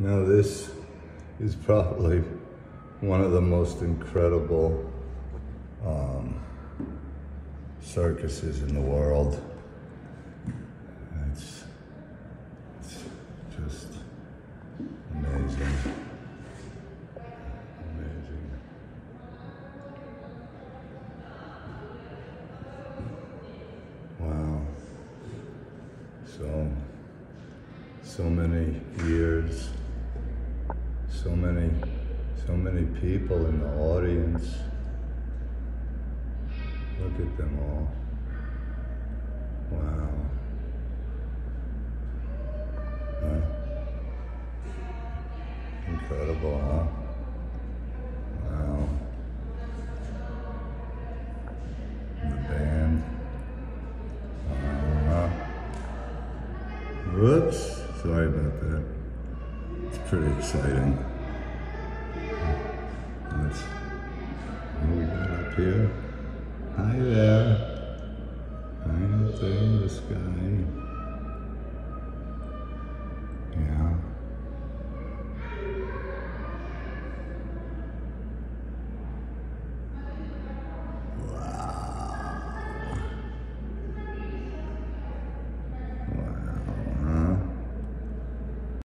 Now this is probably one of the most incredible um, circuses in the world. It's, it's just amazing. Amazing. Wow. So, so many years, so many, so many people in the audience. Look at them all. Wow. Huh? Incredible, huh? Wow. The band. Uh-huh. Whoops. Sorry about that. It's pretty exciting. What we got up here? Hi there. Hi up there in the sky.